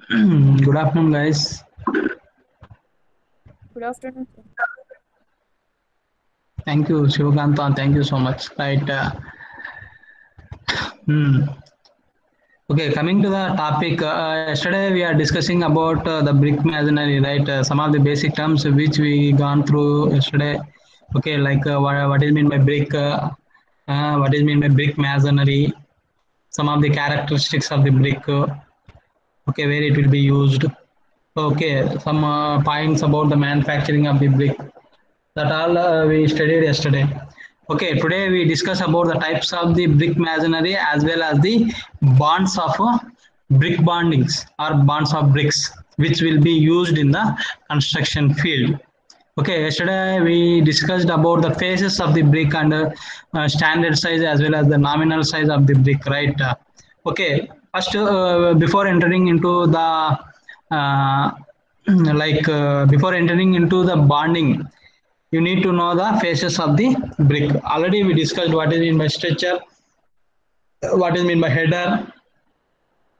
Good afternoon, guys. Good afternoon. Thank you, Shivakanta. Thank you so much. Right. Uh, hmm. Okay, coming to the topic. Uh, yesterday we are discussing about uh, the brick masonry, right? Uh, some of the basic terms which we gone through yesterday. Okay, like uh, what, what is mean by brick? Uh, uh, what is mean by brick masonry? Some of the characteristics of the brick. Okay, where it will be used. Okay, some uh, points about the manufacturing of the brick. That all uh, we studied yesterday. Okay, today we discuss about the types of the brick masonry as well as the bonds of uh, brick bondings or bonds of bricks which will be used in the construction field. Okay, yesterday we discussed about the phases of the brick and uh, standard size as well as the nominal size of the brick, right? Uh, okay, first uh, before entering into the uh, like uh, before entering into the bonding, you need to know the phases of the brick. Already we discussed what is mean by stretcher, what is mean by header,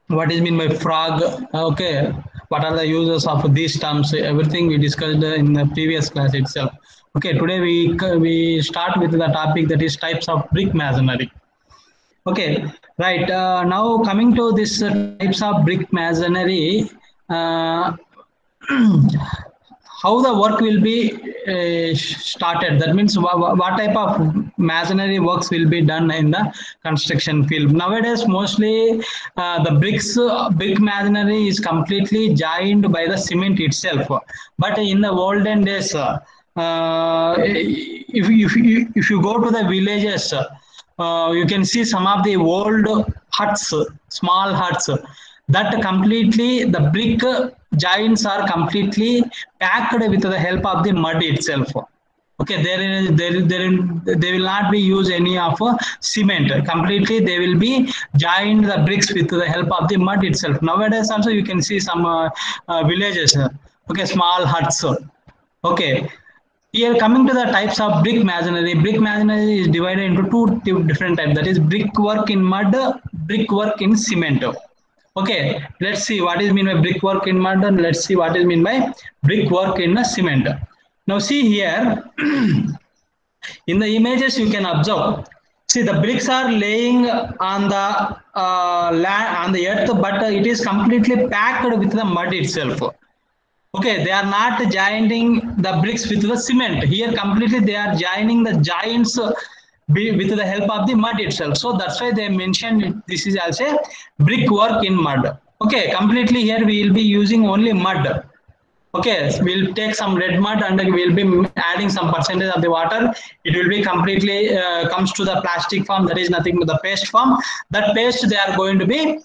what is mean by frog. Okay, what are the uses of these terms? Everything we discussed in the previous class itself. Okay, today we we start with the topic that is types of brick masonry. Okay, right. Uh, now coming to this uh, types of brick masonry. Uh, how the work will be uh, started that means wha- wha- what type of masonry works will be done in the construction field nowadays mostly uh, the bricks uh, brick masonry is completely joined by the cement itself but in the olden days if, if, if you go to the villages uh, you can see some of the old huts small huts. That completely the brick joints are completely packed with the help of the mud itself. Okay there there there they will not be use any of uh, cement. Completely they will be joined the bricks with the help of the mud itself. Nowadays also you can see some uh, uh, villages uh, okay small huts. Okay here coming to the types of brick masonry. Brick masonry is divided into two different types. That is brickwork in mud brickwork in cement. Okay let's see what is mean by brickwork in mud. And let's see what is mean by brickwork in a cement. Now see here in the images you can observe. See the bricks are laying on the uh, land on the earth but it is completely packed with the mud itself okay they are not joining the bricks with the cement. Here completely they are joining the joints uh, with the help of the mud itself. So that's why they mentioned this is also brickwork in mud. Okay completely here we will be using only mud. Okay we'll take some red mud and we'll be adding some percentage of the water. It will be completely uh, comes to the plastic form. That is nothing but the paste form. That paste they are going to be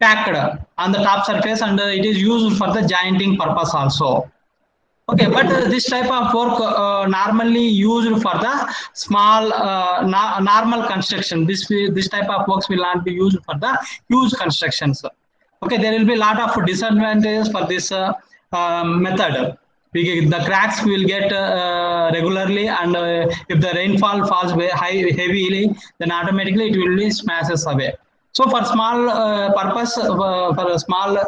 packed on the top surface and it is used for the jointing purpose also. Okay but this type of work uh, normally used for the small uh, normal construction. This this type of works will not be used for the huge constructions. Okay there will be a lot of disadvantages for this uh, um, method. Get, the cracks will get uh, regularly and uh, if the rainfall falls very high heavily then automatically it will be smashes away so for small uh, purpose uh, for a small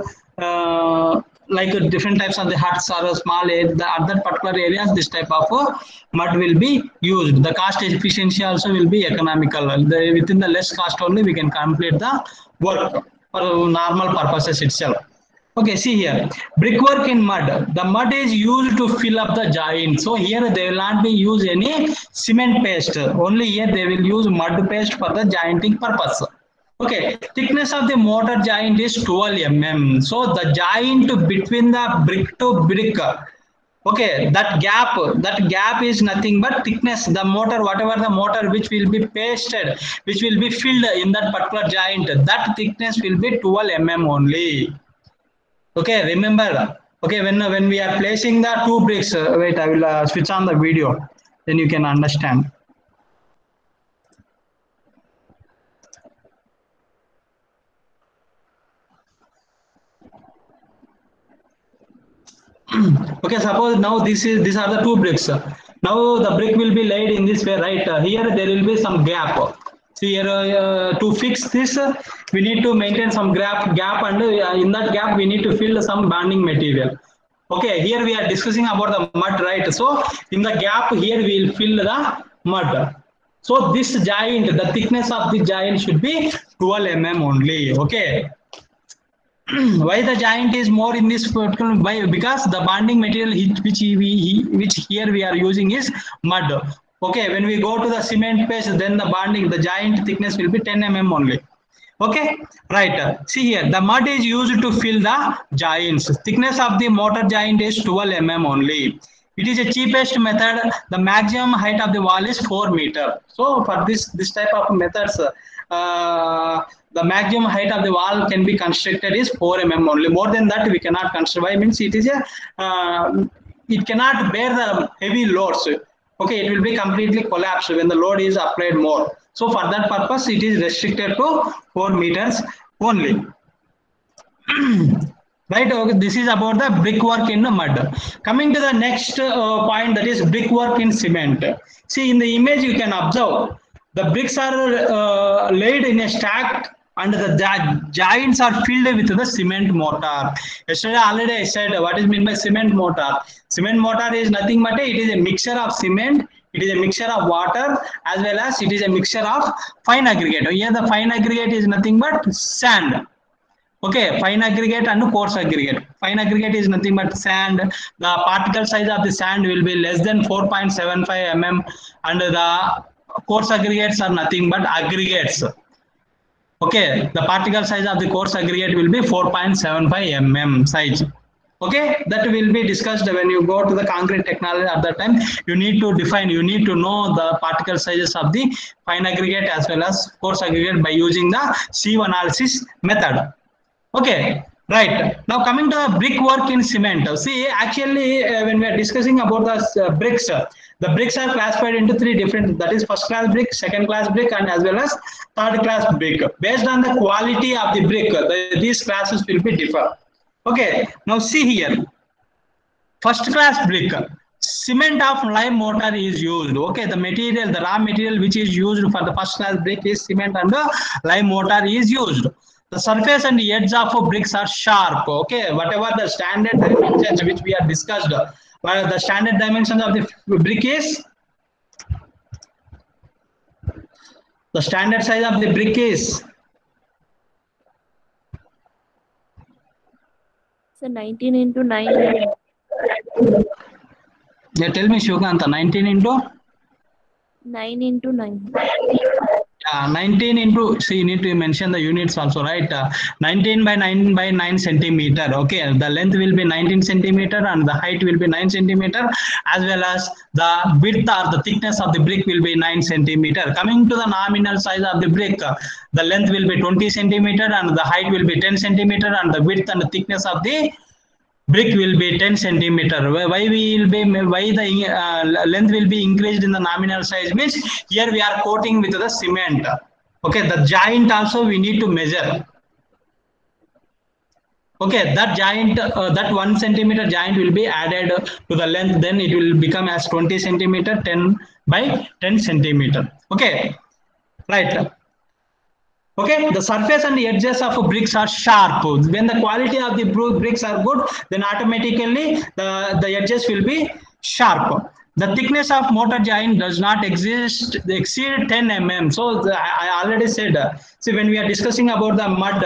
uh, like different types of the huts or small area, the other particular areas this type of uh, mud will be used the cost efficiency also will be economical the, within the less cost only we can complete the work for normal purposes itself Okay, see here, brickwork in mud. The mud is used to fill up the joint. So here they will not be use any cement paste. Only here they will use mud paste for the jointing purpose. Okay, thickness of the mortar joint is 12 mm. So the joint between the brick to brick, okay, that gap, that gap is nothing but thickness. The mortar, whatever the mortar which will be pasted, which will be filled in that particular joint, that thickness will be 12 mm only. Okay remember. Okay when when we are placing the two bricks uh, wait i will uh, switch on the video. Then you can understand okay suppose now this is these are the two bricks now the brick will be laid in this way right here there will be some gap See here, uh, to fix this, we need to maintain some gap, gap and uh, in that gap, we need to fill some bonding material. Okay, here we are discussing about the mud, right? So in the gap here, we will fill the mud. So this joint, the thickness of the joint should be 12 mm only. Okay. why the joint is more in this particular why because the bonding material which we which here we are using is mud. Okay when we go to the cement paste then the bonding the joint thickness will be 10 mm only. Okay right. See here the mud is used to fill the joints. Thickness of the mortar joint is 12 mm only it is a cheapest method. The maximum height of the wall is 4 meter. So for this this type of methods uh, the maximum height of the wall can be constructed is 4 mm only. More than that we cannot construct. Why? Means it is a uh, it cannot bear the heavy loads. Okay it will be completely collapsed when the load is applied more. So for that purpose it is restricted to 4 meters only right okay this is about the brickwork in the mud coming to the next uh, point that is brickwork in cement see in the image you can observe the bricks are uh, laid in a stack and the joints are filled with the cement mortar. Yesterday already I said what is meant by cement mortar. Cement mortar is nothing but it is a mixture of cement, it is a mixture of water as well as it is a mixture of fine aggregate. Here the fine aggregate is nothing but sand. Okay, fine aggregate and coarse aggregate. Fine aggregate is nothing but sand. The particle size of the sand will be less than 4.75 mm and the coarse aggregates are nothing but aggregates okay the particle size of the coarse aggregate will be 4.75 mm size okay that will be discussed when you go to the concrete technology at that time you need to define you need to know the particle sizes of the fine aggregate as well as coarse aggregate by using the sieve analysis method okay right now coming to the brickwork in cement see actually uh, when we are discussing about the uh, bricks uh, the bricks are classified into three different, that is first class brick, second class brick, and as well as third class brick. Based on the quality of the brick, the, these classes will be differ. Okay, now see here. First class brick, cement of lime mortar is used. Okay, the material, the raw material which is used for the first class brick is cement and the lime mortar is used. The surface and the edge of bricks are sharp. Okay, whatever the standard dimensions which we have discussed, but the standard dimensions of the brick is the standard size of the brick is So 19 into 9. yeah tell me shukanta 19 into 9 into 9. Yeah 19 into see you need to mention the units also right? Uh, 19 by 9 by 9 centimeter okay? The length will be 19 centimeter and the height will be 9 centimeter as well as the width or the thickness of the brick will be 9 centimeter. Coming to the nominal size of the brick uh, the length will be 20 centimeter and the height will be 10 centimeter and the width and the thickness of the brick will be 10 centimeter. Why we will be why the uh, length will be increased in the nominal size means here we are coating with the cement. Okay the joint also we need to measure. Okay that joint uh, that one centimeter joint will be added to the length then it will become as 20 centimeter 10 by 10 centimeter. Okay right okay? The surface and the edges of bricks are sharp. When the quality of the bricks are good then automatically the the edges will be sharp. The thickness of mortar joint does not exist exceed 10 mm. So the, i already said see when we are discussing about the mud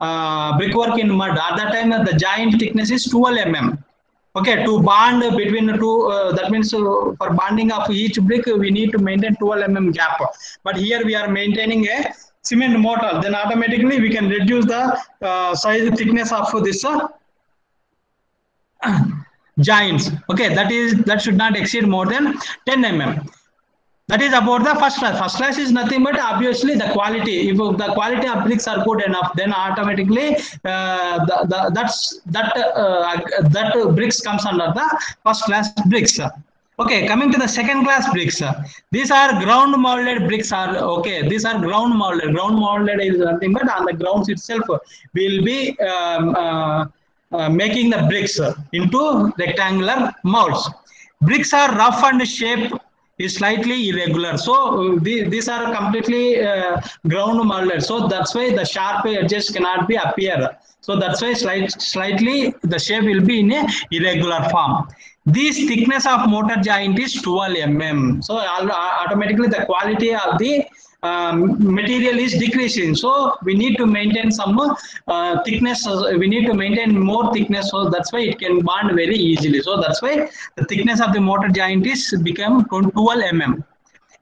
uh, brickwork in mud at that time the joint thickness is 12 mm. Okay? To bond between the two uh, that means uh, for bonding of each brick we need to maintain 12 mm gap. But here we are maintaining a cement mortar then automatically we can reduce the uh, size thickness of this uh, joints. Okay that is that should not exceed more than 10 mm. That is about the first class first class is nothing but obviously the quality. If the quality of bricks are good enough then automatically uh, the, the, that's that uh, that bricks comes under the first class bricks Okay, coming to the second class bricks. These are ground molded bricks are okay. These are ground molded. Ground molded is nothing but on the grounds itself will be um, uh, uh, making the bricks into rectangular molds. Bricks are rough and shape is slightly irregular. So uh, the- these are completely uh, ground molded. So that's why the sharp edges cannot be appear. So that's why slight, slightly the shape will be in a irregular form. This thickness of mortar joint is 12 mm. So automatically the quality of the um, material is decreasing. So we need to maintain some uh, thickness. uh, We need to maintain more thickness. So that's why it can bond very easily. So that's why the thickness of the mortar joint is become 12 mm.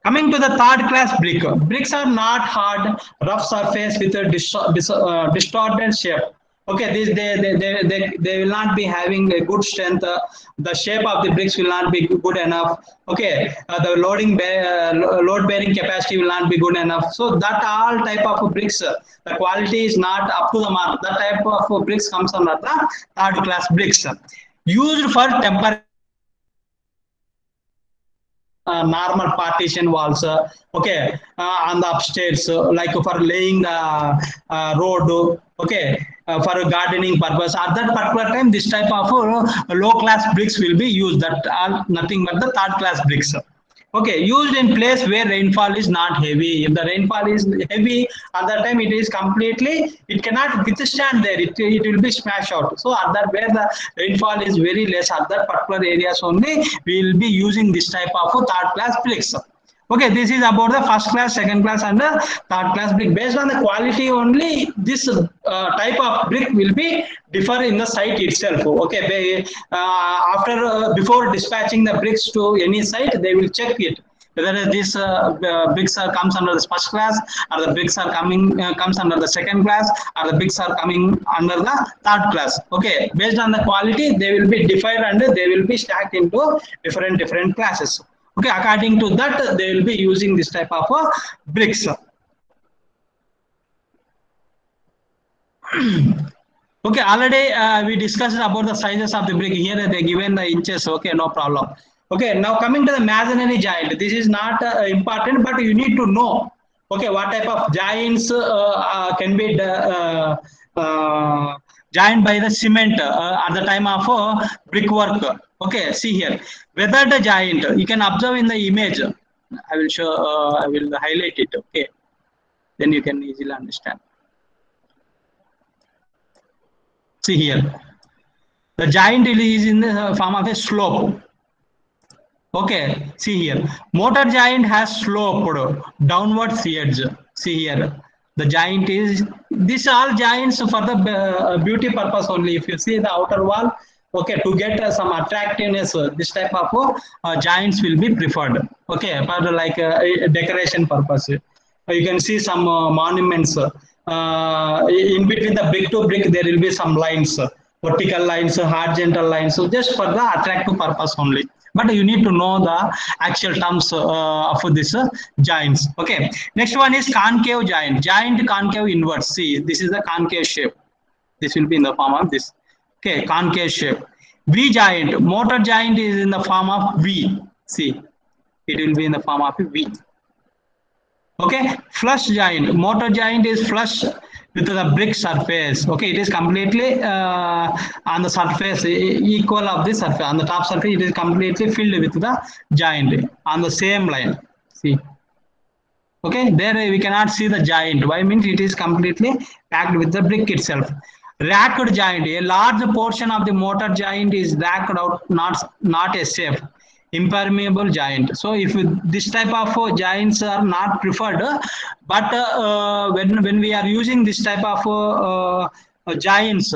Coming to the third class brick. Bricks are not hard, rough surface with a dis- dis- uh, distorted shape. Okay, this they, they, they, they, they will not be having a good strength. Uh, the shape of the bricks will not be good enough. Okay, uh, the loading bear, uh, load bearing capacity will not be good enough. So that all type of bricks, uh, the quality is not up to the mark. That type of bricks comes under the third class bricks. Used for temporary normal partition walls uh, okay uh, on the upstairs uh, like for laying the uh, road okay uh, for gardening purpose. At that particular time this type of uh, low class bricks will be used. That are nothing but the third class bricks okay used in place where rainfall is not heavy. If the rainfall is heavy at that time it is completely it cannot withstand there. It, it will be smashed out. So at that where the rainfall is very less at that particular areas only we will be using this type of third class bricks okay this is about the first class second class and the third class brick. Based on the quality only this uh, type of brick will be differ in the site itself. Okay they, uh, after uh, before dispatching the bricks to any site they will check it whether this uh, bricks are comes under the first class or the bricks are coming uh, comes under the second class or the bricks are coming under the third class. Okay based on the quality they will be defined and they will be stacked into different different classes okay according to that they will be using this type of uh, bricks okay already uh, we discussed about the sizes of the brick. Here they given the inches. Okay no problem. Okay now coming to the masonry joint. This is not uh, important but you need to know okay what type of joints uh, uh, can be uh, uh, joined by the cement uh, at the time of uh, brickwork. Okay see here whether the joint you can observe in the image. I will show uh, i will highlight it okay? Then you can easily understand. See here. The joint is in the form of a slope. Okay see here. Mortar joint has sloped downwards edge. See here. The joint is these all joints for the uh, beauty purpose only. If you see the outer wall okay to get uh, some attractiveness uh, this type of uh, joints will be preferred. Okay for like uh, decoration purpose. Uh, you can see some uh, monuments uh, in between the brick to brick there will be some lines uh, vertical lines uh, horizontal lines so just for the attractive purpose only. But you need to know the actual terms uh, of this uh, giants okay next one is concave joint joint concave inverse. See this is the concave shape. This will be in the form of this okay concave shape. V joint. Mortar joint is in the form of v. See it will be in the form of v. Okay flush joint. Mortar joint is flush with the brick surface. Okay it is completely uh, on the surface equal of the surface. On the top surface it is completely filled with the joint. On the same line. See? Okay there we cannot see the joint. Why? Means it is completely packed with the brick itself racked joint a large portion of the mortar joint is racked out not not a safe impermeable joint. So if this type of uh, joints are not preferred uh, but uh, uh, when when we are using this type of uh, uh, joints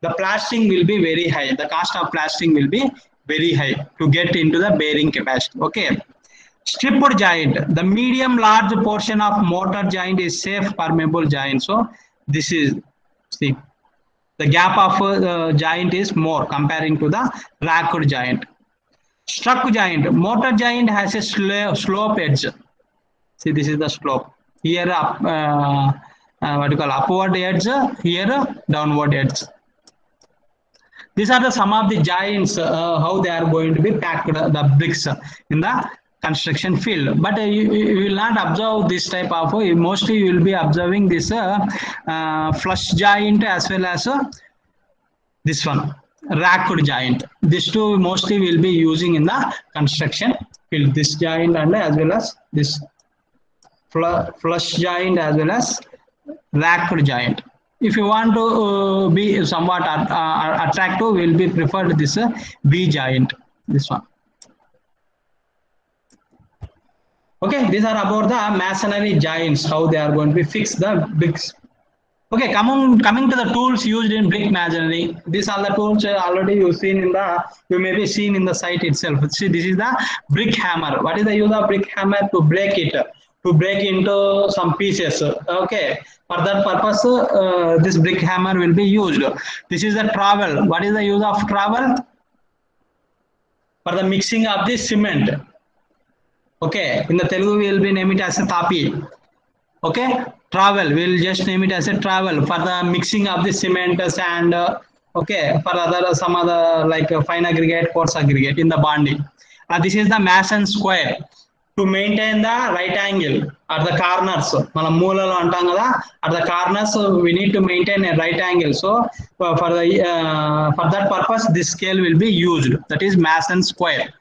the plastering will be very high. The cost of plastering will be very high to get into the bearing capacity. Okay. Stripped joint the medium large portion of mortar joint is safe permeable joint. So this is see the gap of uh, joint is more comparing to the racked joint. Struck joint mortar joint has a slo- slope edge. See this is the slope. Here up uh, uh, what you call upward edge here downward edge. These are the some of the joints uh, how they are going to be packed the bricks in the construction field. But uh, you, you will not observe this type of uh, mostly you will be observing this uh, uh, flush joint as well as uh, this one racked joint. These two mostly will be using in the construction field this joint and as well as this fl- flush joint as well as racked joint if you want to uh, be somewhat attractive will be preferred this v joint this one okay these are about the masonry joints how they are going to be fixed the bricks. Okay coming coming to the tools used in brick masonry these are the tools uh, already you've seen in the you may be seen in the site itself. See this is the brick hammer. What is the use of brick hammer? To break it to break into some pieces. Okay for that purpose uh, this brick hammer will be used. This is the trowel what is the use of trowel for the mixing of the cement Okay, in the Telugu we will be name it as a tapi. Okay, trowel we will just name it as a trowel for the mixing of the cement sand. Uh, okay, for other uh, some other like uh, fine aggregate, coarse aggregate in the bonding. Uh, this is the mason square to maintain the right angle at the corners So, at the corners we need to maintain a right angle so uh, for the uh, for that purpose this scale will be used that is mason square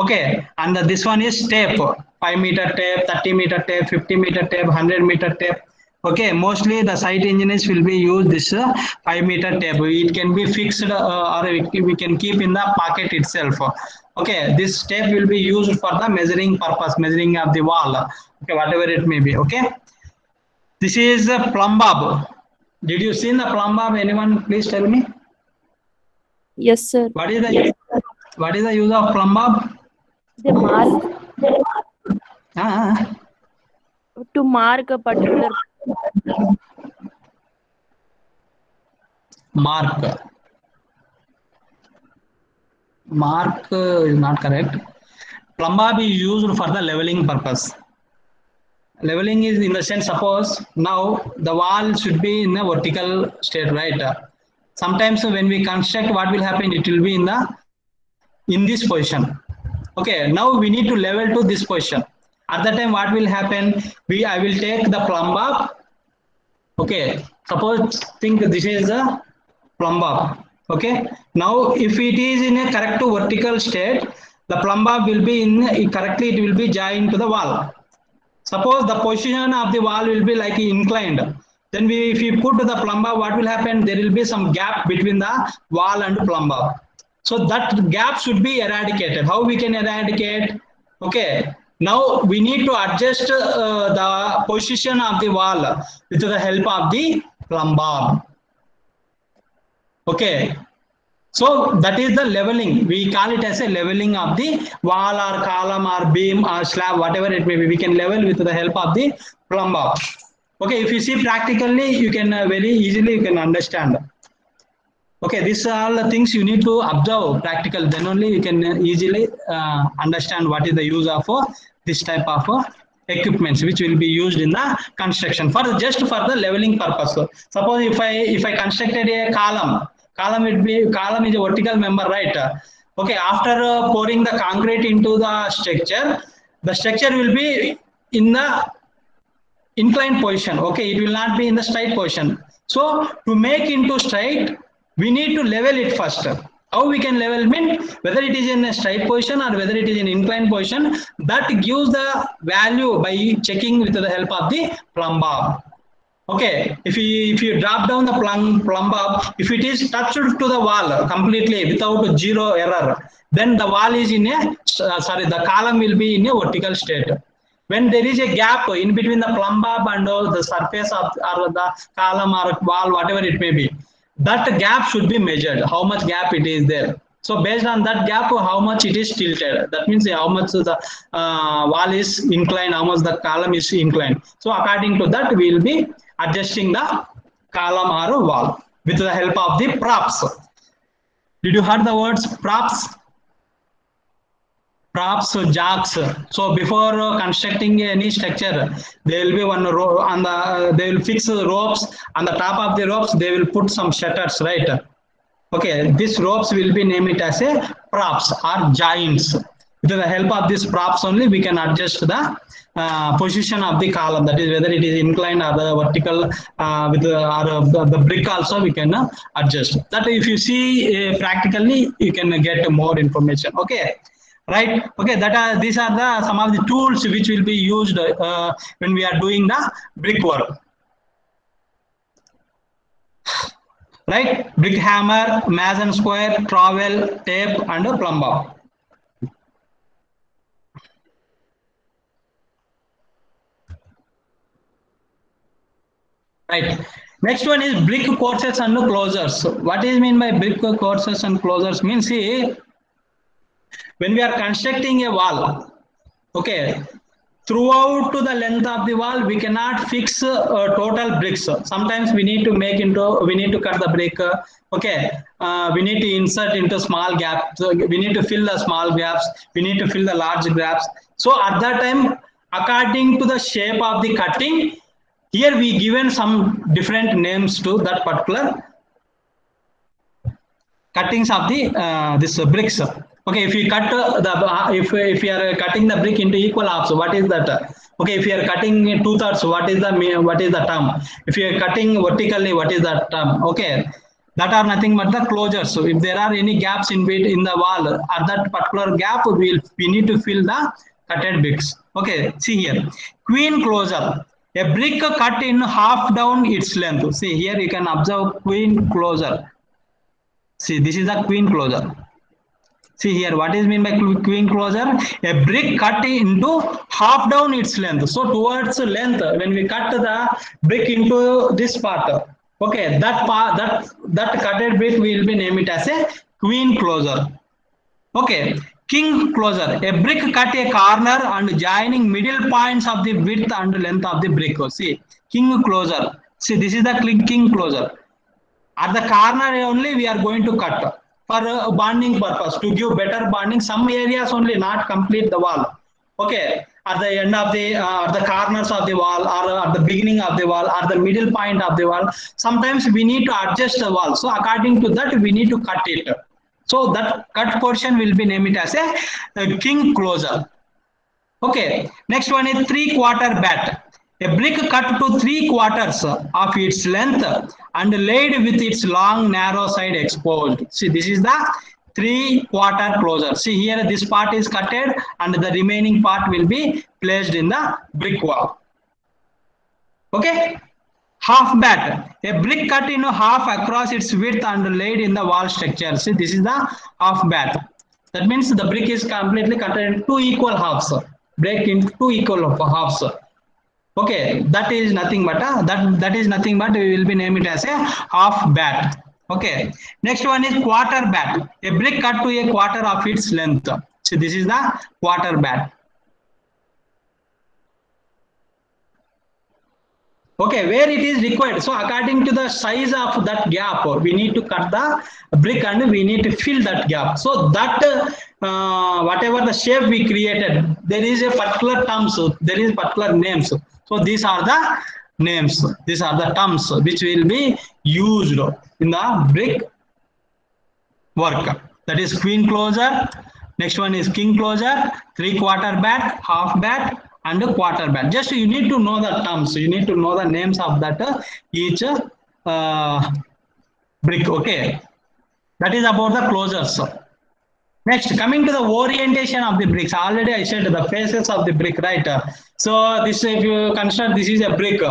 okay and the, this one is tape. 5 meter tape 30 meter tape 50 meter tape 100 meter tape. Okay mostly the site engineers will be use this uh, 5 meter tape. It can be fixed uh, or we can keep in the pocket itself. Okay this tape will be used for the measuring purpose measuring of the wall. Okay whatever it may be okay? This is a plumb bob. Did you see the plumb bob? Anyone please tell me. Yes, sir. what is the what is the use of plumb bob They mark Ah, to mark a particular. mark mark uh, is not correct plumb bob is used for the leveling purpose leveling is in the sense suppose now the wall should be in a vertical state right sometimes when we construct what will happen it will be in the in this position okay now we need to level to this position at that time what will happen? We i will take the plumb bob okay suppose think this is the plumb bob okay now if it is in a correct vertical state the plumb bob will be in correctly it will be joined to the wall. Suppose the position of the wall will be like inclined. Then we if you put the plumb bob what will happen? There will be some gap between the wall and plumb bob so that gap should be eradicated. How we can eradicate? Okay. Now we need to adjust uh, the position of the wall with the help of the plumb bob okay. So that is the leveling. We call it as a leveling of the wall or column or beam or slab whatever it may be. We can level with the help of the plumb bob okay. If you see practically you can uh, very easily you can understand okay these are all the things you need to observe practical. Then only you can uh, easily uh, understand what is the use of uh, this type of uh, equipments which will be used in the construction for just for the leveling purpose. Suppose if i if i constructed a column column it be column is a vertical member right? Okay after uh, pouring the concrete into the structure the structure will be in the inclined position. Okay it will not be in the straight position. So to make into straight we need to level it first how we can level mean whether it is in a straight position or whether it is in inclined position that gives the value by checking with the help of the plumb bob okay if you if you drop down the plumb plumb bob if it is touched to the wall completely without zero error then the wall is in a uh, sorry the column will be in a vertical state. When there is a gap in between the plumb bob and uh, the surface of or the column or wall whatever it may be that gap should be measured how much gap it is there. So based on that gap how much it is tilted. That means how much the uh, wall is inclined how much the column is inclined. So according to that we will be adjusting the column or wall with the help of the props. Did you heard the words props props jacks. So before constructing any structure there will be one on the they will fix the ropes. On the top of the ropes they will put some shutters right? Okay these ropes will be named it as a props or joints. With the help of these props only we can adjust the uh, position of the column. That is whether it is inclined or the vertical uh, with the, or the, the brick also we can uh, adjust. That if you see uh, practically you can get more information. Okay right? Okay that are these are the some of the tools which will be used uh, when we are doing the brickwork. Right? Brick hammer mason square trowel tape and a plumb bob. Right. Next one is brick courses and closures. What is mean by brick courses and closures? Means see when we are constructing a wall okay throughout to the length of the wall we cannot fix uh, total bricks. Sometimes we need to make into we need to cut the brick uh, okay uh, we need to insert into small gaps we need to fill the small gaps we need to fill the large gaps. So at that time according to the shape of the cutting here we given some different names to that particular cuttings of the uh, this bricks okay if you cut the uh, if if you are cutting the brick into equal halves what is that? Okay if you are cutting two thirds what is the what is the term? If you are cutting vertically what is that term? Okay that are nothing but the closures. So if there are any gaps in bit in the wall at that particular gap we will we need to fill the cutted bricks. Okay see here. Queen closure. A brick cut in half down its length. See here you can observe queen closure. See this is the queen closure See here, what is mean by queen closure? A brick cut into half down its length. So towards length, when we cut the brick into this part, okay, that part, that that cutted brick will be named it as a queen closure. Okay, king closure. A brick cut a corner and joining middle points of the width and length of the brick. See, king closure. See, this is the king closure. At the corner only we are going to cut for uh, bonding purpose to give better bonding. Some areas only not complete the wall. Okay, at the end of the uh, at the corners of the wall or at the beginning of the wall or the middle point of the wall. Sometimes we need to adjust the wall. So according to that we need to cut it. So that cut portion will be named as a, a king closure. Okay, next one is three quarter bat. A brick cut to three quarters of its length and laid with its long narrow side exposed. See, this is the three quarter closure. See here, this part is cutted and the remaining part will be placed in the brick wall. Okay, half bat. A brick cut in half across its width and laid in the wall structure. See, this is the half bat. That means the brick is completely cut in two equal halves. Break into two equal halves. Okay, that is nothing but uh, that that is nothing but we will be name it as a half bat. Okay, next one is quarter bat. A brick cut to a quarter of its length. So this is the quarter bat. Okay, where it is required. So according to the size of that gap, we need to cut the brick and we need to fill that gap. So that uh, whatever the shape we created, there is a particular terms. There is particular names. So these are the names. These are the terms which will be used in the brick work. That is queen closure. Next one is king closure, three quarter bat, half bat, and a quarter bat. Just you need to know the terms. You need to know the names of that uh, each uh, brick. Okay, that is about the closures. Next, coming to the orientation of the bricks. Already I said the faces of the brick, right? So this, if you consider this is a brick.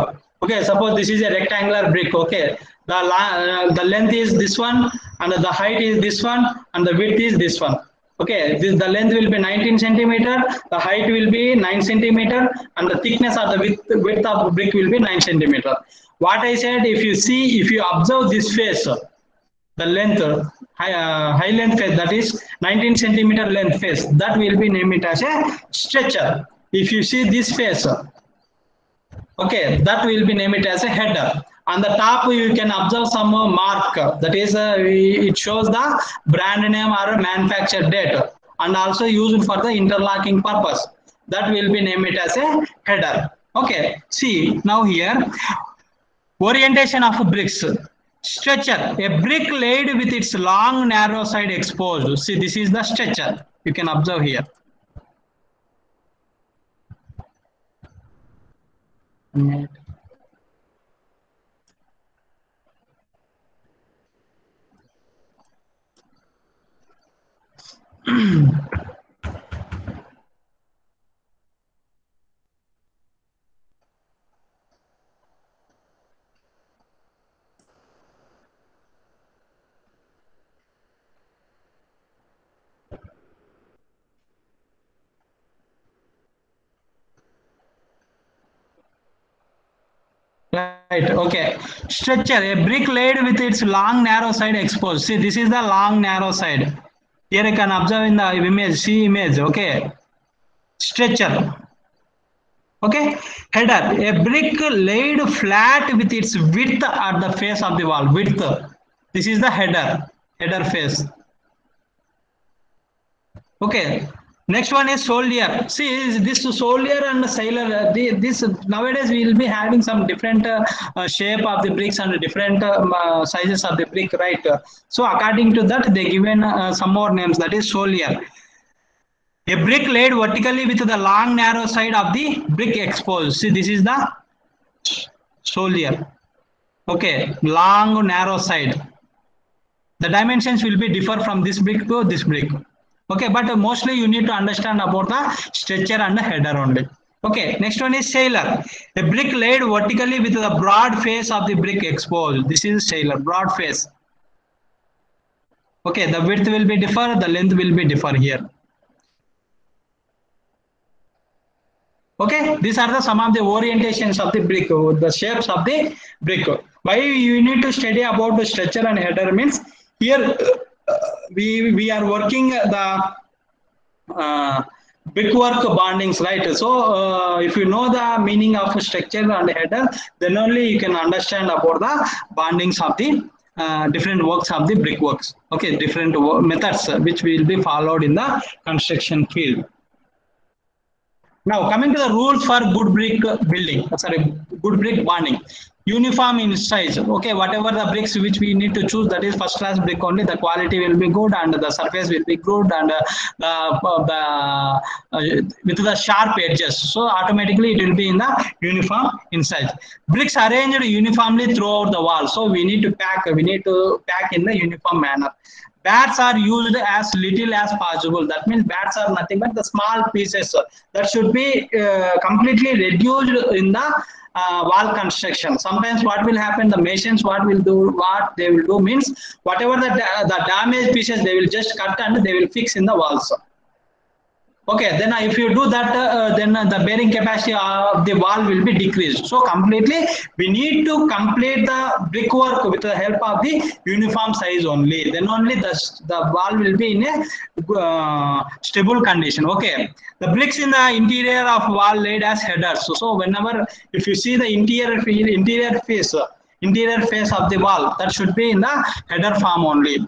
Okay, suppose this is a rectangular brick. Okay, the uh, the length is this one, and the height is this one, and the width is this one. Okay, this, the length will be 19 centimeter, the height will be 9 centimeter, and the thickness of the width, width of the brick will be 9 centimeter. What I said, if you see, if you observe this face, the length, high, uh, high length face, that is 19 centimeter length face, that will be named as a stretcher. If you see this face, okay, that will be named as a header on the top you can observe some mark. That is uh, it shows the brand name or manufacture date and also used for the interlocking purpose. That will be named as a header. Okay see now here orientation of bricks stretcher. A brick laid with its long narrow side exposed. See this is the stretcher. You can observe here Right. Okay. Stretcher. A brick laid with its long narrow side exposed. See, this is the long narrow side. Here you can observe in the image. See image. Okay. Stretcher. Okay. Header. A brick laid flat with its width at the face of the wall. Width. This is the header. Header face. Okay. Next one is soldier. See, this soldier and sailor. uh, the- This nowadays we will be having some different uh, uh, shape of the bricks and different um, uh, sizes of the brick, right? So according to that, they given uh, some more names. That is soldier. A brick laid vertically with the long narrow side of the brick exposed. See, this is the soldier. Okay, long narrow side. The dimensions will be differ from this brick to this brick. Okay, but mostly you need to understand about the stretcher and the header only. Okay, next one is sailor. A brick laid vertically with the broad face of the brick exposed. This is sailor, broad face. Okay, the width will be differ, the length will be differ here. Okay, these are the some of the orientations of the brick, the shapes of the brick. Why you need to study about the structure and header means here we we are working the uh, brickwork bondings, right? So uh, if you know the meaning of stretcher and header, then only you can understand about the bondings of the uh, different works of the brickworks. Okay, different methods which will be followed in the construction field. Now coming to the rules for good brick building, sorry, good brick bonding. Uniform in size. Okay, whatever the bricks which we need to choose, that is first class brick only. The quality will be good and the surface will be good and uh, the, uh, the uh, with the sharp edges. So automatically it will be in the uniform in size. Bricks arranged uniformly throughout the wall. So we need to pack. We need to pack in the uniform manner. Bats are used as little as possible. That means bats are nothing but the small pieces that should be uh, completely reduced in the uh, wall construction. Sometimes what will happen, the masons what will do, what they will do means whatever the, da- the damaged pieces they will just cut and they will fix in the walls. Okay, then uh, if you do that, uh, then uh, the bearing capacity of the wall will be decreased. So completely, we need to complete the brickwork with the help of the uniform size only. Then only the, the wall will be in a stable condition. Okay, the bricks in the interior of wall laid as headers. So, so whenever, if you see the interior interior face, interior face of the wall, that should be in the header form only.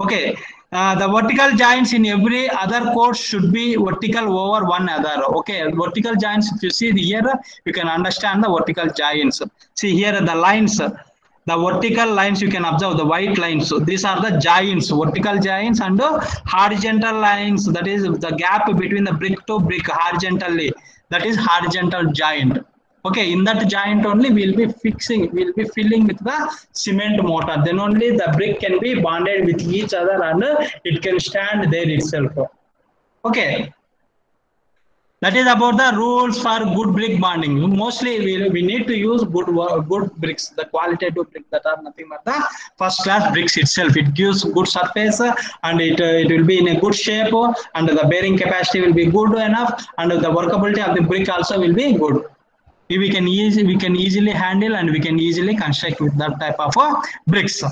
Okay, uh, the vertical joints in every other course should be vertical over one another. Okay, vertical joints, if you see here, you can understand the vertical joints. See here the lines, the vertical lines you can observe the white lines. So these are the joints, vertical joints and the horizontal lines. That is the gap between the brick to brick horizontally. That is horizontal joint okay in that joint only we'll be fixing we'll be filling with the cement mortar. Then only the brick can be bonded with each other and it can stand there itself. Okay. That is about the rules for good brick bonding. Mostly we, we need to use good good bricks the qualitative brick that are nothing but the first class bricks itself. It gives good surface and it uh, it will be in a good shape and the bearing capacity will be good enough and the workability of the brick also will be good we can easily we can easily handle and we can easily construct with that type of bricks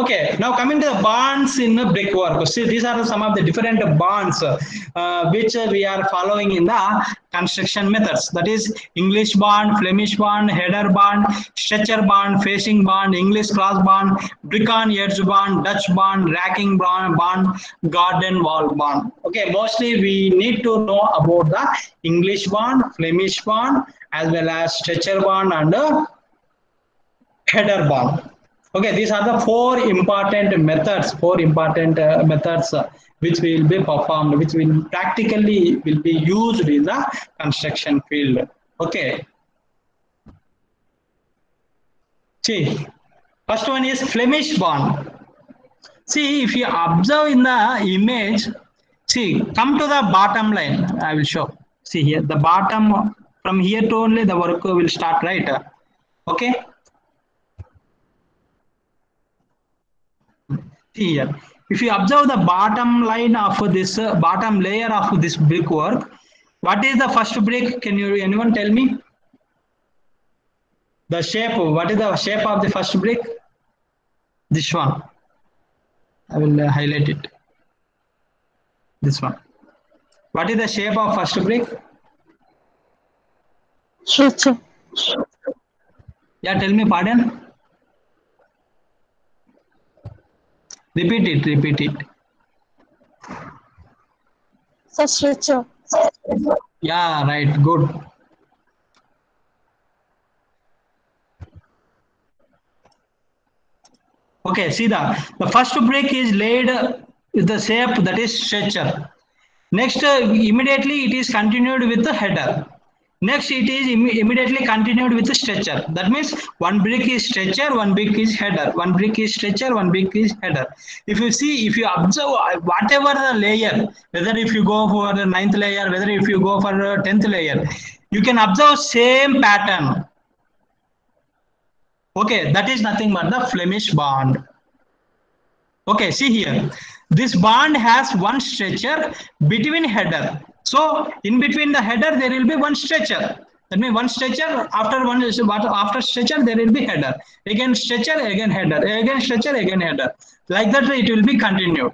okay now coming to the bonds in the brickwork see these are some of the different bonds uh, which we are following in the construction methods. That is english bond flemish bond header bond stretcher bond facing bond english cross bond brick on edge bond dutch bond racking bond bond garden wall bond. Okay mostly we need to know about the english bond flemish bond as well as stretcher bond and uh, header bond okay these are the four important methods four important uh, methods uh, which will be performed which will practically will be used in the construction field. Okay. See first one is flemish bond see if you observe in the image see come to the bottom line i will show. See here the bottom from here to only the work will start right? Okay here if you observe the bottom line of this uh, bottom layer of this brickwork what is the first brick can you anyone tell me The shape, what is the shape of the first brick? This one. I will uh, highlight it. This one. What is the shape of first brick? Stretcher. Yeah, tell me, pardon. Repeat it, repeat it. Yeah, right, good. Okay, see the, the first brick is laid with the shape that is stretcher. Next, uh, immediately it is continued with the header. Next, it is imme- immediately continued with the stretcher. That means one brick is stretcher, one brick is header. One brick is stretcher, one brick is header. If you see, if you observe uh, whatever the layer, whether if you go for the ninth layer, whether if you go for the tenth layer, you can observe same pattern. Okay, that is nothing but the Flemish bond. Okay, see here. This bond has one stretcher between header. So in between the header, there will be one stretcher. That means one stretcher after one after stretcher there will be header. Again stretcher, again header, again stretcher, again header. Like that it will be continued.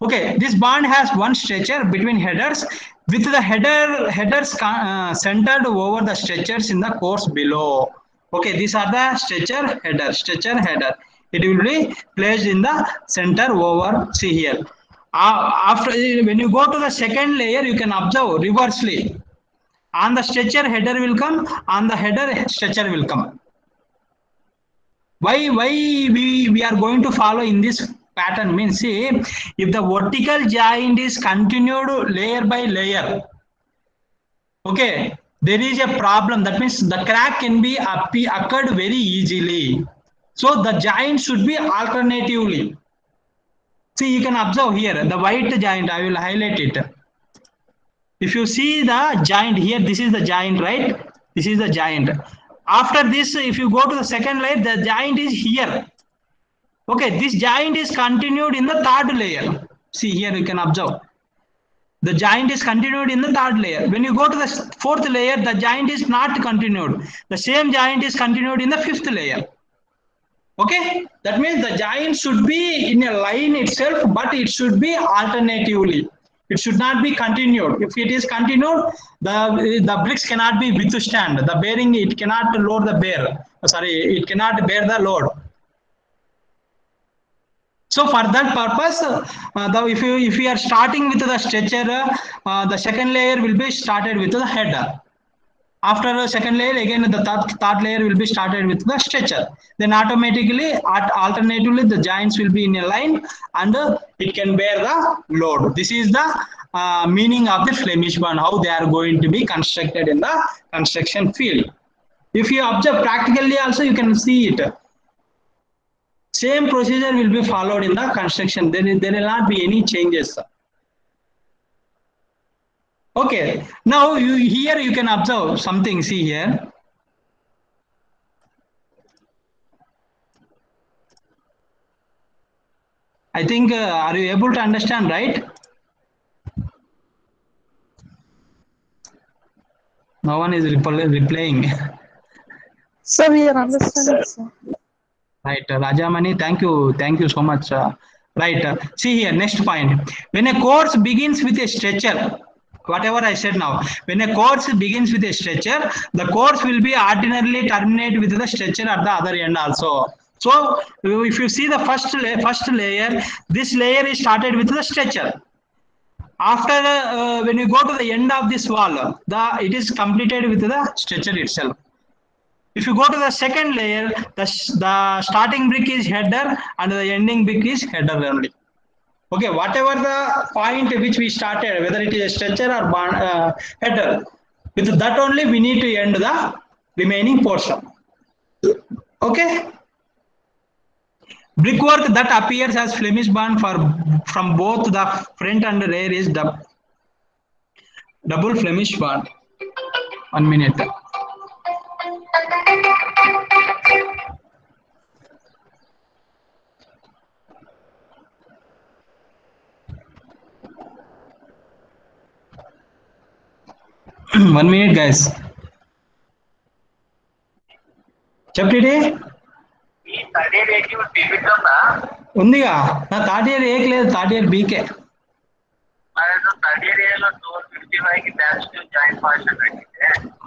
Okay, this bond has one stretcher between headers with the header headers uh, centered over the stretchers in the course below. Okay, these are the stretcher header, stretcher header. It will be placed in the center over, see here. After when you go to the second layer, you can observe reversely. On the stretcher header will come, on the header stretcher will come. Why why we, we are going to follow in this pattern? Means see if the vertical joint is continued layer by layer okay there is a problem. That means the crack can be occurred very easily. So the joint should be alternatively see you can observe here the white joint i will highlight it. If you see the joint here this is the joint right? This is the joint after this if you go to the second layer the joint is here. Okay this joint is continued in the third layer. See here you can observe. The joint is continued in the third layer. When you go to the fourth layer the joint is not continued. The same joint is continued in the fifth layer okay? That means the joint should be in a line itself but it should be alternatively. It should not be continued. If it is continued the the bricks cannot be withstand. The bearing it cannot load the bear. Sorry it cannot bear the load. So for that purpose uh, the, if you if you are starting with the stretcher uh, the second layer will be started with the header after the second layer again the third, layer will be started with the stretcher. Then automatically alternatively the joints will be in a line and uh, it can bear the load. This is the uh, meaning of the flemish bond how they are going to be constructed in the construction field. If you observe practically also you can see it. Same procedure will be followed in the construction. There, there will not be any changes okay now you here you can observe something see here. I think uh, are you able to understand right? No one is replying Sir, we are understanding, sir. right uh, rajamani thank you thank you so much uh, right uh, see here next point. When a course begins with a stretcher whatever I said now. When a course begins with a stretcher, the course will be ordinarily terminate with the stretcher at the other end also. So if you see the first la first layer, this layer is started with the stretcher. After uh, when you go to the end of this wall, the it is completed with the stretcher itself. If you go to the second layer, the, the starting brick is header and the ending brick is header only okay whatever the point which we started whether it is a stretcher or bond, uh, header with that only we need to end the remaining portion. Okay? Brickwork that appears as flemish bond for from both the front and rear is dub, double flemish bond one minute one minute guys చెప్పేటి ఉందిగా నా third year ఏకి లేదు third year BK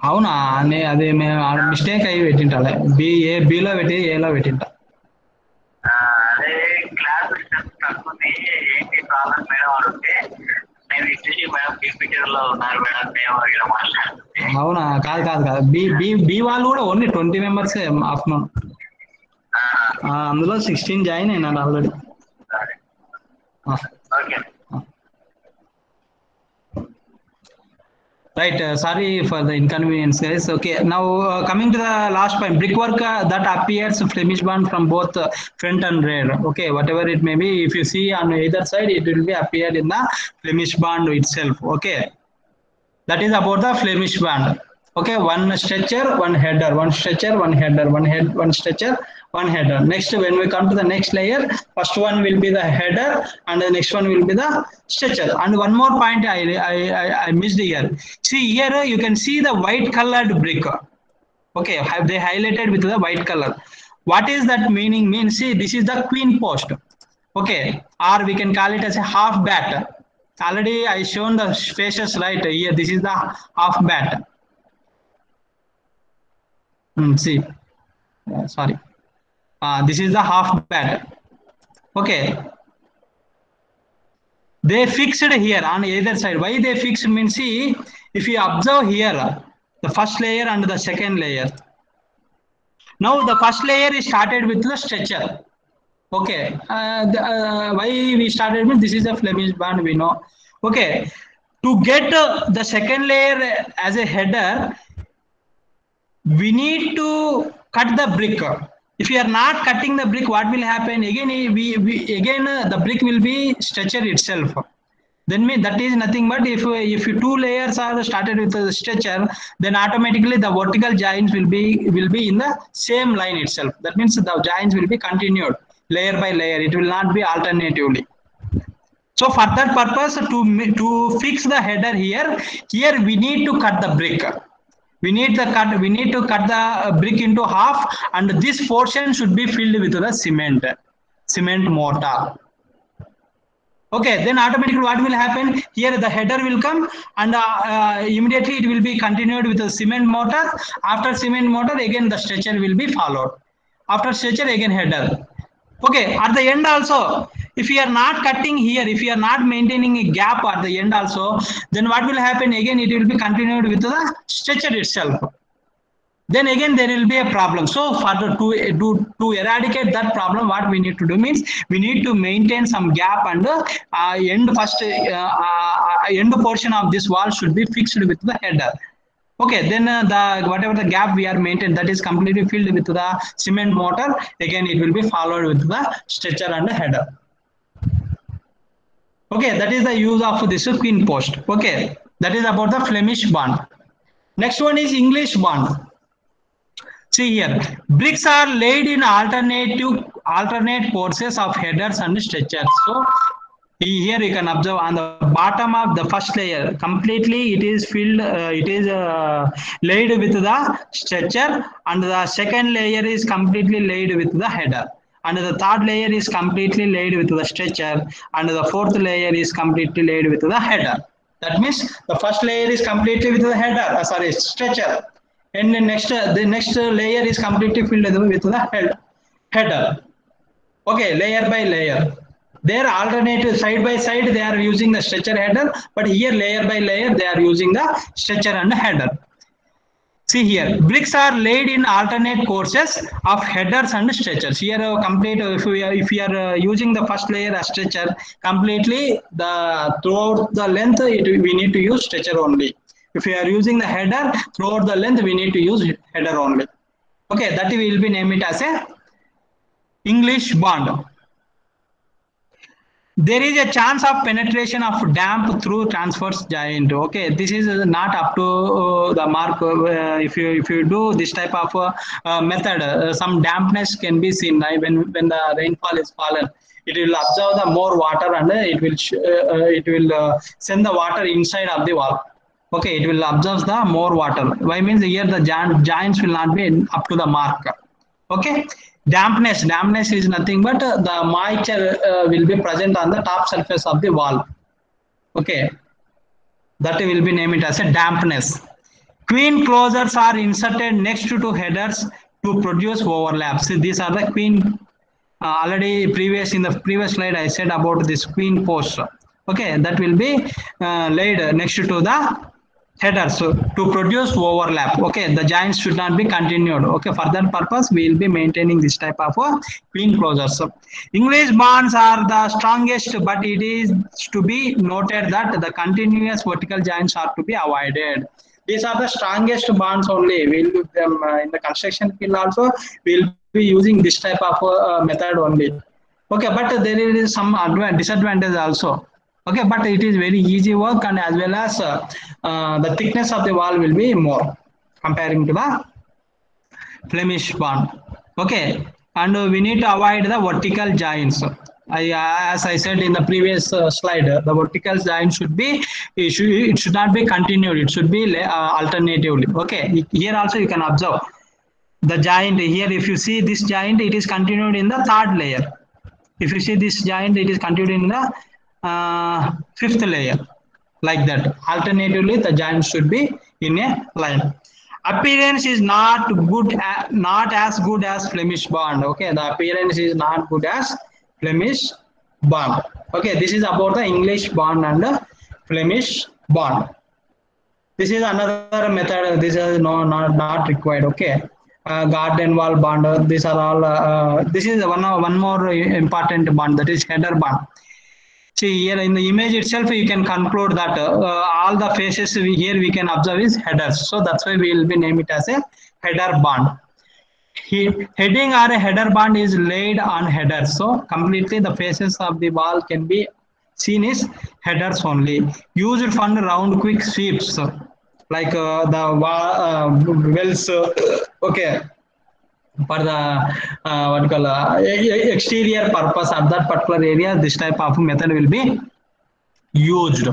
అవునా అదే మేము mistake అయ్యి పెట్టింటాలే B ఏ below పెట్టి ఏలో పెట్టింటా అదే క్లాస్ తక్కువ ఏంటి నేను ఇచ్చేసి మేడం పీపీటీ లో ఉన్నారు మేడం మేము ఇక్కడ మాట్లాడుతుంది అవునా కాదు కాదు కాదు బి బి బి వాళ్ళు కూడా ఓన్లీ ట్వంటీ మెంబర్స్ ఆఫ్టర్నూన్ అందులో సిక్స్టీన్ జాయిన్ అయినాడు ఆల్రెడీ సరే okay Right. Uh, sorry for the inconvenience, guys. Okay. Now uh, coming to the last point, brickwork uh, that appears Flemish bond from both uh, front and rear. Okay, whatever it may be, if you see on either side, it will be appeared in the Flemish bond itself. Okay. That is about the Flemish band. Okay, one stretcher, one header, one stretcher, one header, one head, one stretcher, one header. Next, when we come to the next layer, first one will be the header, and the next one will be the stretcher. And one more point I I I, I missed here. See here, you can see the white colored brick. Okay, have they highlighted with the white color? What is that meaning? Means see, this is the queen post. Okay, or we can call it as a half bat. Already I shown the faces right here. This is the half bat. Hmm, see, Uh, sorry. Uh, this is the half bat. Okay. They fixed here on either side. Why they fixed means see, if you observe here, the first layer and the second layer. Now the first layer is started with the stretcher. Okay. Uh, the, uh, why we started with this is a Flemish band we know. Okay. To get uh, the second layer as a header, we need to cut the brick. If you are not cutting the brick, what will happen? Again, we, we again uh, the brick will be stretcher itself. Then me that is nothing but if uh, if two layers are started with the stretcher, then automatically the vertical joints will be will be in the same line itself. That means the joints will be continued layer by layer. It will not be alternatively. So for that purpose, to to fix the header here, here we need to cut the brick. We need the cut. We need to cut the uh, brick into half, and this portion should be filled with the cement, cement mortar. Okay, then automatically what will happen? Here the header will come, and uh, uh, immediately it will be continued with the cement mortar. After cement mortar, again the stretcher will be followed. After stretcher, again header. Okay, at the end also, if you are not cutting here, if you are not maintaining a gap at the end also, then what will happen again? It will be continued with the stretcher itself. Then again there will be a problem. So for the to to, to eradicate that problem, what we need to do means we need to maintain some gap and the uh, end first uh, uh, end portion of this wall should be fixed with the header. Okay, then uh, the whatever the gap we are maintained that is completely filled with the cement mortar. Again, it will be followed with the stretcher and the header. Okay, that is the use of this queen post. Okay, that is about the Flemish bond. Next one is English bond. See here, bricks are laid in alternative alternate courses of headers and stretchers. So here you can observe on the bottom of the first layer completely it is filled uh, it is uh, laid with the stretcher and the second layer is completely laid with the header and the third layer is completely laid with the stretcher. And the fourth layer is completely laid with the header. That means the first layer is completely with the header uh, sorry stretcher. And the next uh, the next layer is completely filled with the head, header. Okay layer by layer. Their alternative side by side they are using the stretcher header but here layer by layer they are using the stretcher and the header see here bricks are laid in alternate courses of headers and stretchers. Here uh, complete uh, if we are if we are uh, using the first layer as stretcher completely the throughout the length it, we need to use stretcher only. If we are using the header throughout the length we need to use header only. Okay that we will be name it as a english bond there is a chance of penetration of damp through transverse joint okay? This is not up to uh, the mark uh, if you if you do this type of uh, method some dampness can be seen when when the rainfall is fallen it will absorb the more water and it will it will send the water inside of the wall okay? It will absorb the more water. Why means here the joint, joints will not be up to the mark Okay, dampness. Dampness is nothing but uh, the moisture uh, will be present on the top surface of the wall. Okay, that will be named as a dampness. Queen closures are inserted next to headers to produce overlaps. These are the queen. Uh, already previous in the previous slide I said about this queen post. Okay, that will be uh, laid next to the headers to produce overlap okay the joints should not be continued. Okay for that purpose we will be maintaining this type of uh, queen closures so english bonds are the strongest but it is to be noted that the continuous vertical joints are to be avoided. These are the strongest bonds only. We'll do them uh, in the construction field also we'll be using this type of uh, method only. Okay but there is some advantage disadvantage also. Okay but it is very easy work and as well as uh, the thickness of the wall will be more comparing to the flemish bond okay and uh, we need to avoid the vertical joints I, uh, as I said in the previous uh, slide, the vertical joint should be it should, it should not be continued. It should be uh, alternatively. Okay, here also you can observe the joint here. If you see this joint, it is continued in the third layer. If you see this joint, it is continued in the fifth layer like that. Alternatively the joint should be in a line. Appearance is not good not as good as flemish bond. Okay the appearance is not good as flemish bond. Okay this is about the english bond and the flemish bond. This is another method. This is no not not required. Okay uh, garden wall bond. These are all uh, uh, this is one one more important bond that is header bond see here in the image itself you can conclude that uh, all the faces we here we can observe is headers. So that's why we will be name it as a header bond he, heading or a header bond is laid on headers so completely the faces of the wall can be seen as headers only. Used for round quick sweeps. Like uh, the uh, wells uh, okay for the uh, what call uh, e- e- exterior purpose of that particular area this type of method will be used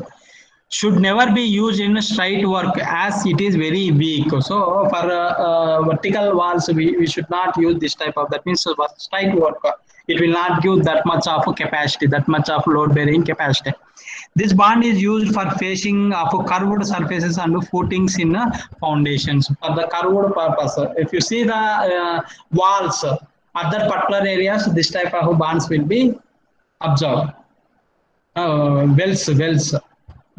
should never be used in straight work as it is very weak so for uh, uh, vertical walls we, we should not use this type of that means uh, straight work uh, it will not give that much of capacity that much of load bearing capacity this bond is used for facing of curved surfaces and footings in uh, foundations for the curved purpose. If you see the uh, walls uh, at that particular areas, this type of bonds will be observed. Uh, wells, wells.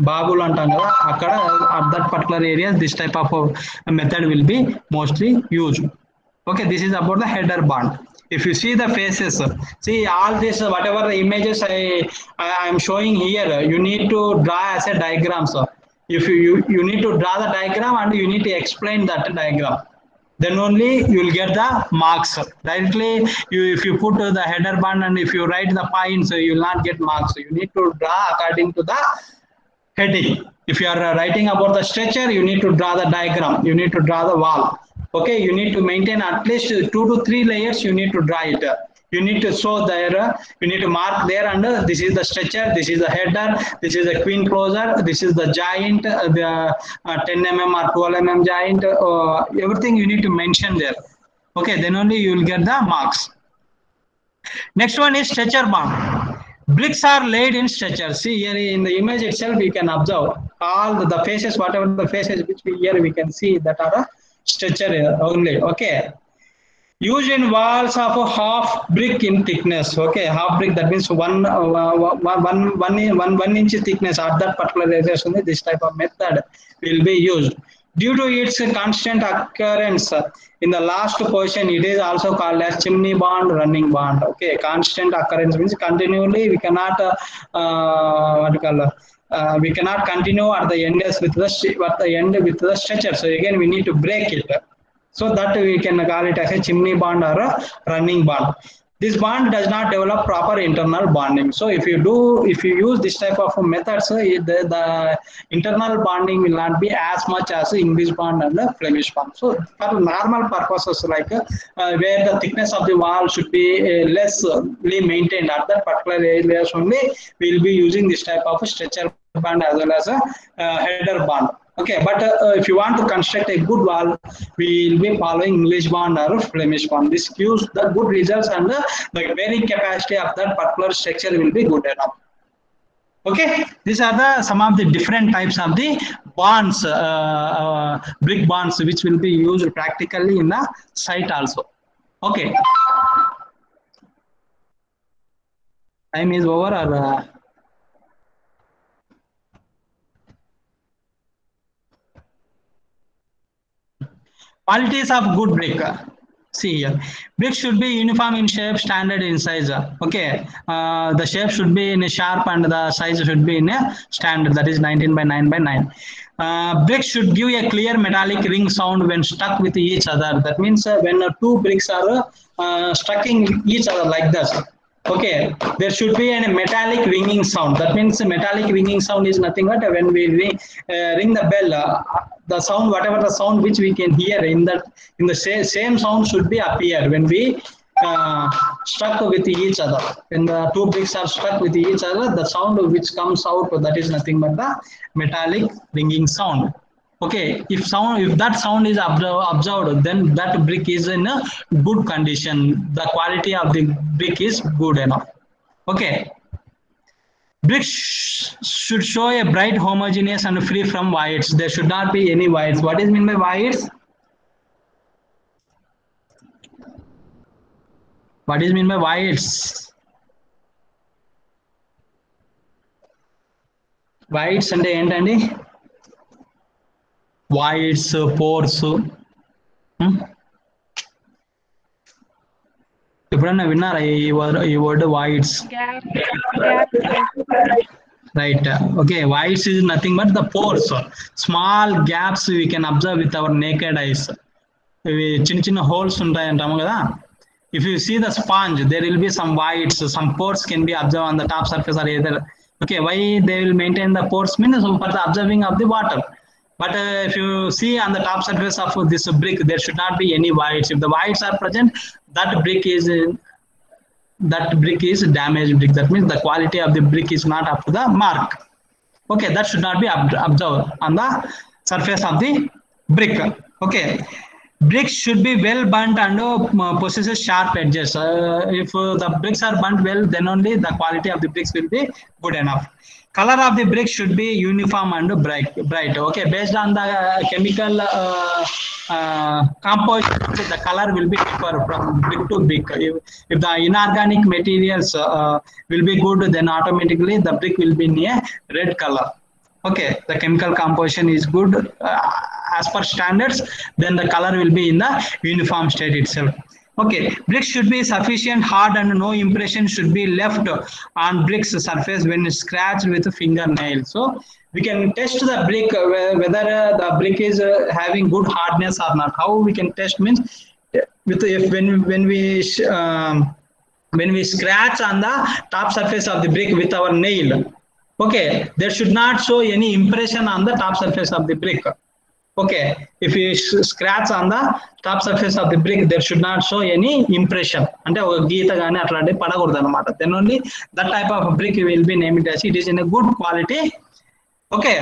బాబులు అంటాం కదా అక్కడ at that particular area this type of method will be mostly use okay this is about the header bond if you see the faces see all this whatever the images i i am showing here you need to draw as a diagram so if you, you you need to draw the diagram and you need to explain that diagram then only you will get the marks directly you if you put the header band and if you write the points you will not get marks you need to draw according to the heading. If you are uh, writing about the structure, you need to draw the diagram. You need to draw the wall. Okay, you need to maintain at least two to three layers. You need to draw it. You need to show there. uh, You need to mark there under. This is the structure. This is the header. This is the queen closer. This is the joint. Uh, the uh, 10 mm or 12 mm joint. Uh, everything you need to mention there. Okay, then only you will get the marks. Next one is stretcher bond. Bricks are laid in stretcher. See here in the image itself, we can observe all the, the faces, whatever the faces which we here we can see that are here only. Okay. Used in walls of a half brick in thickness. Okay, half brick that means one uh, one one one one one inch thickness at that particular area. This type of method will be used. Due to its constant occurrence in the last position, it is also called as chimney bond, running bond. Okay, constant occurrence means continually we cannot uh, uh, what do you call uh, we cannot continue at the end with the at the end with the stretcher. So again, we need to break it. So that we can call it as a chimney bond or a running bond. This bond does not develop proper internal bonding. So if you do, if you use this type of methods, uh, the, the internal bonding will not be as much as English bond and the Flemish bond. So for normal purposes like uh, where the thickness of the wall should be uh, less uh, maintained at that particular areas only, we will be using this type of stretcher bond as well as a uh, header band Okay, but uh, uh, if you want to construct a good wall, we will be following English bond or Flemish bond. This gives the good results and the, the bearing capacity of that particular structure will be good enough. Okay, these are the some of the different types of the bonds, uh, uh, brick bonds, which will be used practically in the site also. Okay. Time is over or? Uh, qualities of good brick see here. Brick should be uniform in shape standard in size. Okay. Uh, the shape should be in a sharp and the size should be in a standard. That is 19 by 9 by 9 uh, brick should give a clear metallic ring sound when stuck with each other. That means uh, when uh, two bricks are uh, each other like this okay there should be a metallic ringing sound. That means metallic ringing sound is nothing but when we ring, uh, ring the bell uh, the sound whatever the sound which we can hear in that in the same, same sound should be appear when we uh, stuck with each other. When the two bricks are struck with each other the sound which comes out that is nothing but the metallic ringing sound okay if sound if that sound is absorbed, then that brick is in a good condition. The quality of the brick is good enough. Okay. Bricks should show a bright homogeneous and free from voids. there should not be any voids. What is mean by voids? What is mean by voids? Voids, and end and wides pores ఎప్పుడన్నా విన్నారా ఈ word ఈ word wides Gap, gap, right okay whites is nothing but the pores small gaps we can observe with our naked eyes ఇవి చిన్న చిన్న holes ఉంటాయి అంటాము కదా if you see the sponge there will be some whites some pores can be observed on the top surface or either okay why they will maintain the pores means for the observing of the water but uh, if you see on the top surface of this brick there should not be any voids if the voids are present that brick is uh, that brick is damaged brick. That means the quality of the brick is not up to the mark. Okay, that should not be ob- observed on the surface of the brick. Okay, bricks should be well burnt and uh, possesses sharp edges. Uh, if the bricks are burnt well, then only the quality of the bricks will be good enough. Color of the brick should be uniform and bright. Bright. Okay, based on the uh, chemical uh, uh, composition, the color will be differ from brick to brick. If, if the inorganic materials uh, will be good, then automatically the brick will be in a red color. Okay, the chemical composition is good uh, as per standards, then the color will be in the uniform state itself. Okay, bricks should be sufficient hard and no impression should be left on bricks surface when scratched with a fingernail. So we can test the brick uh, whether uh, the brick is uh, having good hardness or not. How we can test means with if when when we um, when we scratch on the top surface of the brick with our nail okay there should not show any impression on the top surface of the brick okay if you sh- scratch on the top surface of the brick there should not show any impression అంటే ఒక గీత కానీ అట్లాంటివి పడకూడదు అనమాట then only that type of brick will be name it it is in good quality okay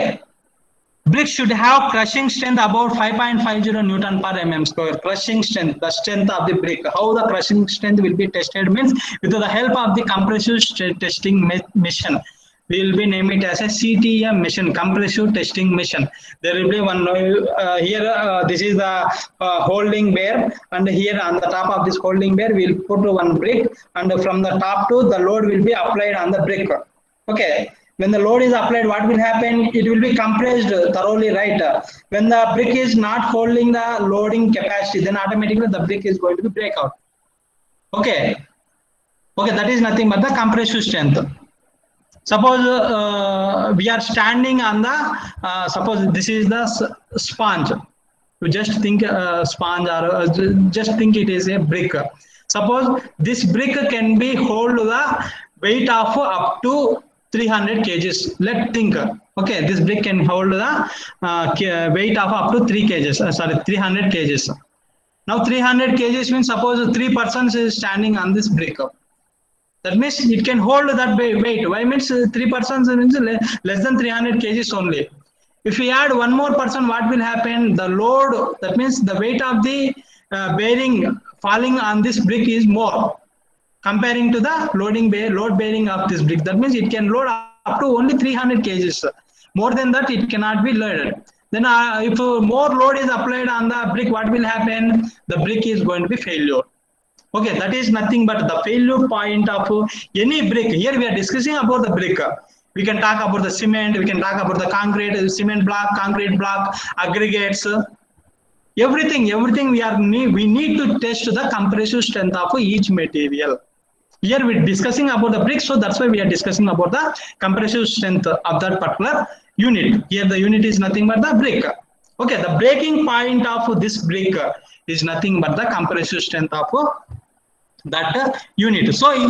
Brick should have crushing strength about 5.50 Newton per mm square. Crushing strength, the strength of the brick. How the crushing strength will be tested means with the help of the compressive st- testing me- machine. we will be name it as a CTM machine, compressive testing mission. There will be one uh, here. Uh, this is the uh, holding bear, and here on the top of this holding bear, we will put one brick, and from the top to the load will be applied on the brick. Okay. When the load is applied what will happen? It will be compressed thoroughly right? When the brick is not holding the loading capacity then automatically the brick is going to be break out okay. Okay that is nothing but the compressive strength suppose uh, we are standing on the uh, suppose this is the sponge. You just think uh, sponge or uh, just think it is a brick. Suppose this brick can be hold the weight of up to 300 kgs. Let's think. Okay this brick can hold the uh, weight of up to 3 kgs uh, sorry 300 kgs. Now 300 kgs means suppose three persons is standing on this brick that means it can hold that weight why means uh, three persons means le- less than 300 kgs only If we add one more person, what will happen? The load, that means the weight of the uh, bearing falling on this brick is more comparing to the loading bear, load bearing of this brick. That means it can load up to only 300 kgs. More than that, it cannot be loaded. Then uh, if more load is applied on the brick, what will happen? The brick is going to be failure. Okay, that is nothing but the failure point of any brick. Here we are discussing about the brick. We can talk about the cement, we can talk about the concrete, cement block, concrete block, aggregates, everything, everything we are need, we need to test the compressive strength of each material. Here we're discussing about the brick, so that's why we are discussing about the compressive strength of that particular unit. Here the unit is nothing but the brick. Okay, the breaking point of this brick is nothing but the compressive strength of that uh, unit. So uh,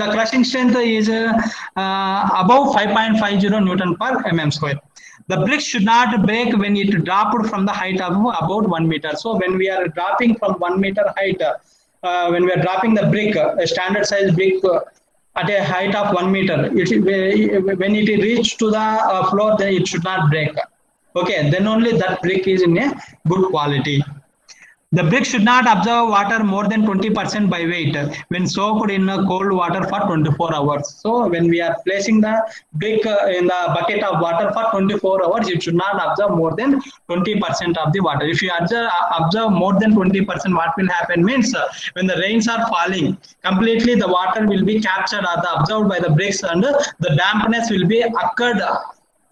the crushing strength is uh, uh, above 5.50 Newton per mm square. The brick should not break when it dropped from the height of about one meter. So when we are dropping from one meter height, uh, when we are dropping the brick, a standard size brick uh, at a height of one meter, it, when it reaches to the uh, floor, then it should not break. Okay, then only that brick is in a good quality. The brick should not absorb water more than 20% by weight when soaked in cold water for 24 hours. So when we are placing the brick uh, in the bucket of water for 24 hours, it should not absorb more than 20% of the water. If you absorb, absorb more than 20%, what will happen means uh, when the rains are falling, completely the water will be captured or absorbed by the bricks and the dampness will be occurred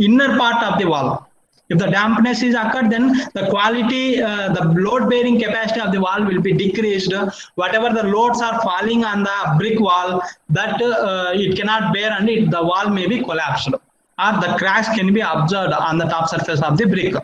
inner part of the wall. If the dampness is occurred, then the quality, uh, the load bearing capacity of the wall will be decreased. Whatever the loads are falling on the brick wall, that uh, it cannot bear and it, the wall may be collapsed or the cracks can be observed on the top surface of the brick.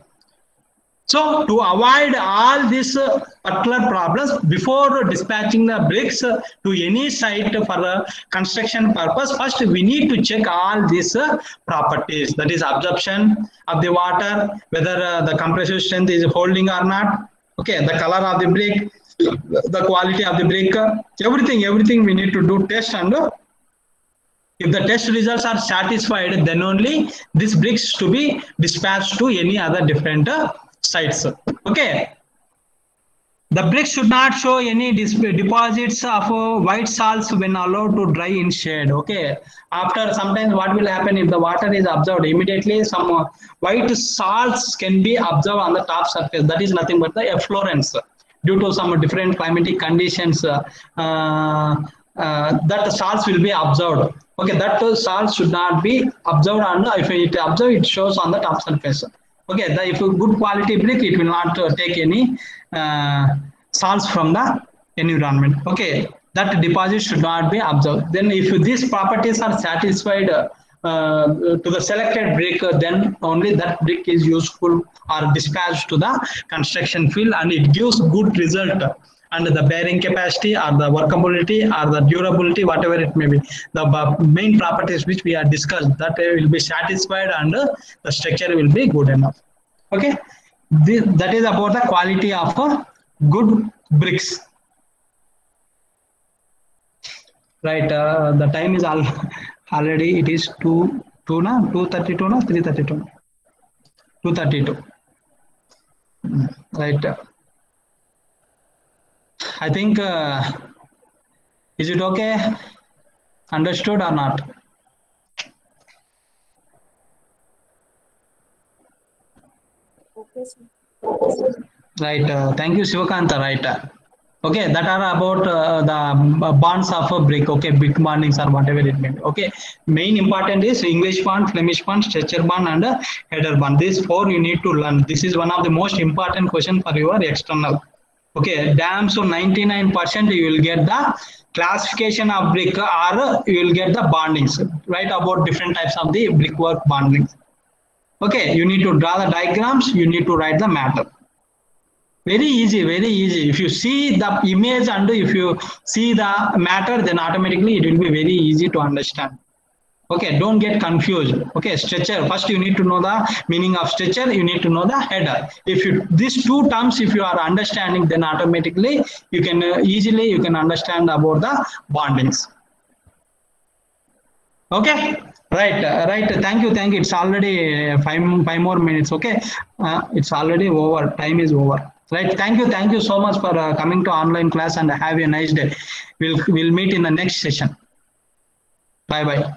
So to avoid all these uh, particular problems before dispatching the bricks uh, to any site for uh, construction purpose, first we need to check all these uh, properties. That is absorption of the water, whether the compressive strength is holding or not. Okay, the color of the brick, the quality of the brick, everything, everything we need to do test and if the test results are satisfied, then only these bricks to be dispatched to any other different sites. Okay. The bricks should not show any deposits of uh, white salts when allowed to dry in shade. Okay. After sometimes what will happen if the water is absorbed immediately, some uh, white salts can be absorbed on the top surface. That is nothing but the efflorescence due to some different climatic conditions. Uh, uh, that the salts will be absorbed. Okay, that salt should not be absorbed and if it absorbed, it shows on the top surface. Okay, the, if a good quality brick, it will not uh, take any uh, salts from the environment. Okay, that deposit should not be absorbed. Then if these properties are satisfied uh, to the selected brick, uh, then only that brick is useful or dispatched to the construction field and it gives good result and the bearing capacity or the workability or the durability, whatever it may be. The main properties which we are discussed that will be satisfied and the structure will be good enough. Okay, this, that is about the quality of uh, good bricks. Right, uh, the time is all already it is 2 2 na 232 na 332 232 right I think, uh, is it okay? Understood or not? Okay, sir. Right. Uh, thank you, Sivakanta. Right. Uh, okay, that are about uh, the bonds of a brick. Okay, brick bondings or whatever it may be. Okay, main important is English bond, Flemish bond, stretcher bond, and uh, header bond. These four you need to learn. This is one of the most important question for your external. Okay, damn. So 99% you will get the classification of brick or you will get the bondings, right? About different types of the brickwork bondings. Okay, you need to draw the diagrams, you need to write the matter. Very easy, very easy. If you see the image and if you see the matter, then automatically it will be very easy to understand. Okay, don't get confused. Okay, stretcher. First, you need to know the meaning of stretcher. You need to know the header. If you these two terms, if you are understanding, then automatically you can uh, easily you can understand about the bondings. Okay, Right, uh, right. Thank you, thank you. It's already uh, five five more minutes. Okay, uh, it's already over. Time is over. Right. Thank you, thank you so much for uh, coming to online class and have a nice day. We'll we'll meet in the next session. Bye bye.